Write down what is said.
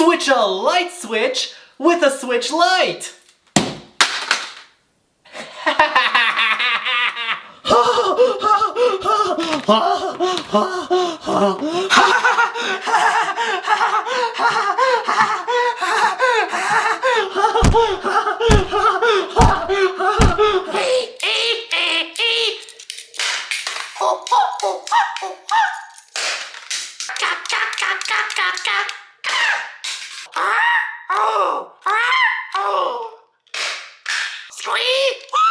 Switch a light switch with a switch light. Oh! Ah! Oh! Squee!